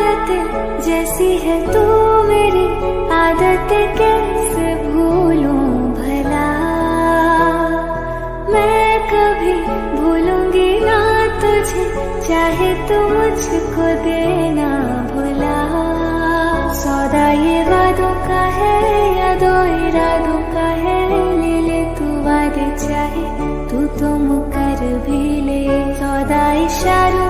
आदत जैसी है तू मेरी आदत कैसे भूलूं भला? मैं कभी भूलूँगी ना तुझे, चाहे तू मुझको देना भुला। सौदा ये वादों का है या दो इरादों का है, ले ले तू वादे चाहे, तू तो मुकर भी ले। सौदा इशारों